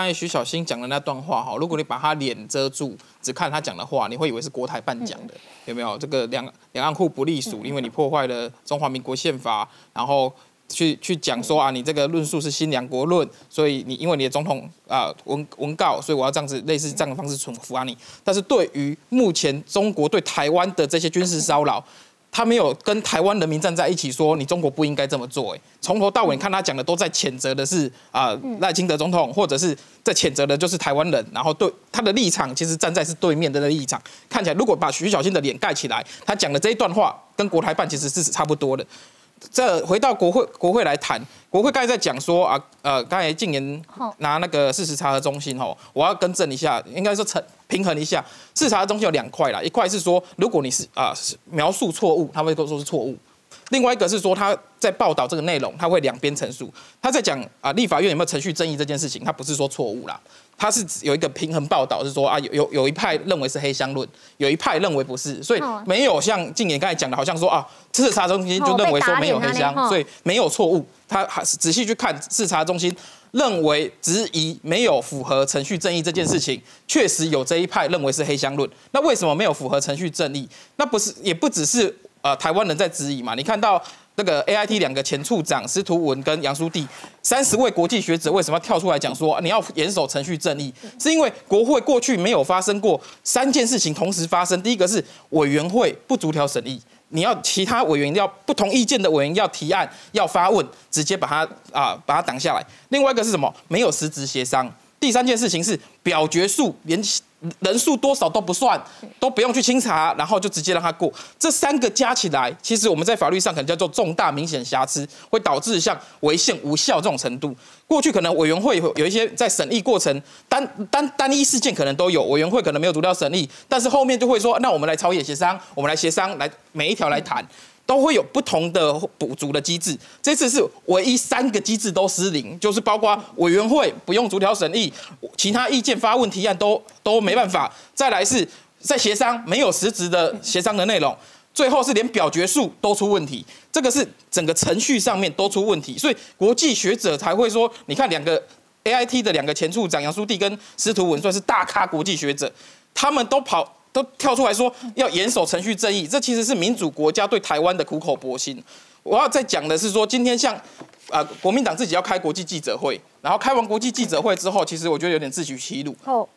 刚才徐小新讲的那段话哈，如果你把他脸遮住，只看他讲的话，你会以为是国台办讲的，有没有？这个两两岸互不隶属，因为你破坏了中华民国宪法，然后去去讲说啊，你这个论述是新两国论，所以你因为你的总统啊文文告，所以我要这样子类似这样的方式处罚你。但是对于目前中国对台湾的这些军事骚扰，他没有跟台湾人民站在一起，说你中国不应该这么做。哎，从头到尾看他讲的都在谴责的是啊赖清德总统，或者是在谴责的就是台湾人。然后对他的立场其实站在是对面的那立场。看起来如果把徐小新的脸盖起来，他讲的这一段话跟国台办其实是差不多的。这回到国会，国会来谈。国会刚才在讲说啊，呃，刚才静言拿那个事实查核中心吼，我要更正一下，应该说成平衡一下。事实查核中心有两块啦，一块是说如果你是啊描述错误，他会说是错误；另外一个是说他在报道这个内容，他会两边陈述。他在讲啊立法院有没有程序正义这件事情，他不是说错误啦。他是有一个平衡报道，是说啊，有有有一派认为是黑箱论，有一派认为不是，所以没有像静言刚才讲的，好像说啊，视察中心就认为说没有黑箱，所以没有错误。他还是仔细去看视察中心认为质疑没有符合程序正义这件事情，确实有这一派认为是黑箱论。那为什么没有符合程序正义？那不是也不只是呃台湾人在质疑嘛？你看到。那个 A I T 两个前处长司徒文跟杨书弟三十位国际学者为什么要跳出来讲说你要严守程序正义？是因为国会过去没有发生过三件事情同时发生。第一个是委员会不逐条审议，你要其他委员要不同意见的委员要提案要发问，直接把它啊把它挡下来。另外一个是什么？没有实质协商。第三件事情是表决数连。人数多少都不算，都不用去清查，然后就直接让他过。这三个加起来，其实我们在法律上可能叫做重大明显瑕疵，会导致像违宪无效这种程度。过去可能委员会有一些在审议过程单单单一事件可能都有，委员会可能没有足料审议，但是后面就会说，那我们来朝野协商，我们来协商，来每一条来谈。都会有不同的补足的机制，这次是唯一三个机制都失灵，就是包括委员会不用逐条审议，其他意见发问提案都都没办法，再来是在协商没有实质的协商的内容，最后是连表决数都出问题，这个是整个程序上面都出问题，所以国际学者才会说，你看两个 A I T 的两个前处长杨书弟跟司徒文算是大咖国际学者，他们都跑。都跳出来说要严守程序正义，这其实是民主国家对台湾的苦口婆心。我要再讲的是说，今天像啊国民党自己要开国际记者会，然后开完国际记者会之后，其实我觉得有点自取其辱。哦，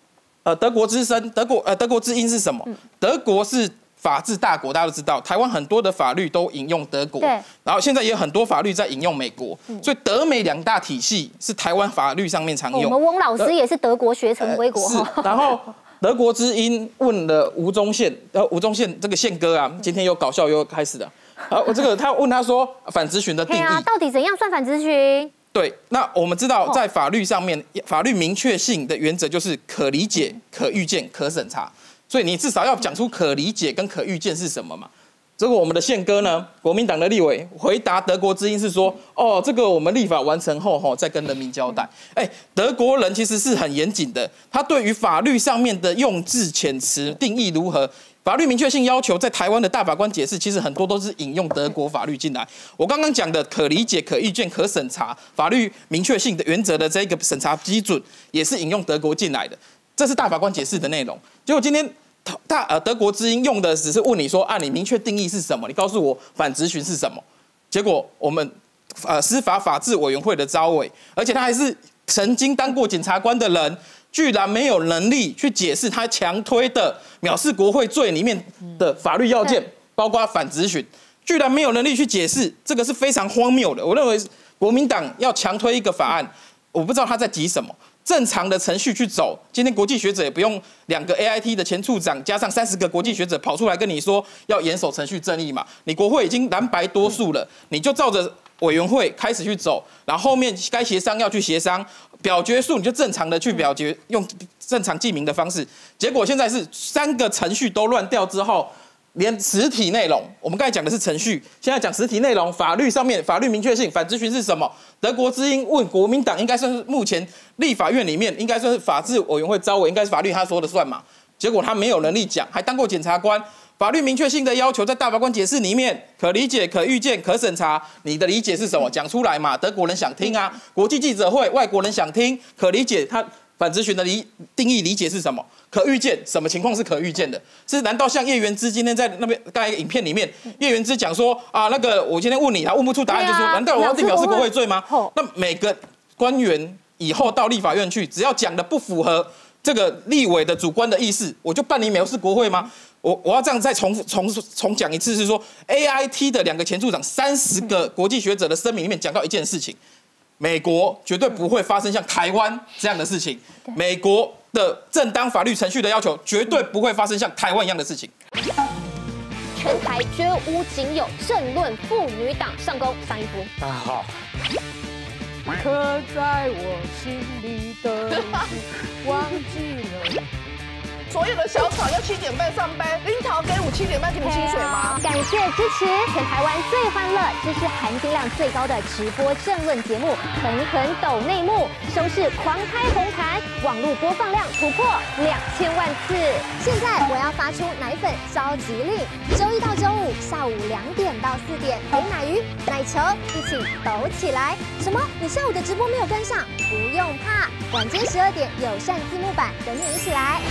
呃，德国之声，德国呃德国之音是什么？德国是法治大国，大家都知道，台湾很多的法律都引用德国，然后现在也有很多法律在引用美国，所以德美两大体系是台湾法律上面常用。我们翁老师也是德国学成归国。是，然后。德国之音问了吴宗宪，呃，吴宗宪这个宪哥啊，今天又搞笑又开始了。好，我这个他问他说反咨询的定义，到底怎样算反咨询？对，那我们知道在法律上面，法律明确性的原则就是可理解、可预见、可审查，所以你至少要讲出可理解跟可预见是什么嘛。结果我们的宪哥呢，国民党的立委回答德国之音是说，哦，这个我们立法完成后，吼，再跟人民交代。哎，德国人其实是很严谨的，他对于法律上面的用字遣词定义如何，法律明确性要求，在台湾的大法官解释，其实很多都是引用德国法律进来。我刚刚讲的可理解、可预见、可审查，法律明确性的原则的这个审查基准，也是引用德国进来的，这是大法官解释的内容。结果今天。大呃，德国之音用的只是问你说啊，你明确定义是什么？你告诉我反直询是什么？结果我们呃司法法制委员会的招委，而且他还是曾经当过检察官的人，居然没有能力去解释他强推的藐视国会罪里面的法律要件，包括反直询，居然没有能力去解释，这个是非常荒谬的。我认为国民党要强推一个法案，我不知道他在急什么。正常的程序去走，今天国际学者也不用两个 A I T 的前处长加上三十个国际学者跑出来跟你说要严守程序正义嘛？你国会已经蓝白多数了，你就照着委员会开始去走，然后后面该协商要去协商，表决数你就正常的去表决，用正常记名的方式。结果现在是三个程序都乱掉之后。连实体内容，我们刚才讲的是程序，现在讲实体内容，法律上面法律明确性，反咨询是什么？德国之音问国民党，应该算是目前立法院里面应该算是法制委员会招委，应该是法律他说的算嘛？结果他没有能力讲，还当过检察官，法律明确性的要求在大法官解释里面，可理解、可预见、可审查，你的理解是什么？讲出来嘛？德国人想听啊，国际记者会外国人想听，可理解他。反咨询的理定义理解是什么？可预见，什么情况是可预见的？是难道像叶元之今天在那边刚才影片里面，叶元之讲说啊，那个我今天问你，他问不出答案，就说难道我要定表示国会罪吗？那每个官员以后到立法院去，只要讲的不符合这个立委的主观的意思，我就办理藐视国会吗？我我要这样再重复重重讲一次，是说 A I T 的两个前处长，三十个国际学者的声明里面讲到一件事情。美国绝对不会发生像台湾这样的事情，美国的正当法律程序的要求绝对不会发生像台湾一样的事情。全台绝无仅有政论妇女党上钩上衣服。大家好。刻在我心里的，忘记了。所有的小草要七点半上班，樱桃给我七点半给你薪水吗？感谢支持全台湾最欢乐、知识含金量最高的直播政论节目，狠狠抖内幕，收视狂开红盘，网络播放量突破两千万次。现在我要发出奶粉召集令，周一到周五下午两点到四点，陪奶鱼、奶球一起抖起来。什么？你下午的直播没有跟上？不用怕，晚间十二点友善字幕版等你一起来。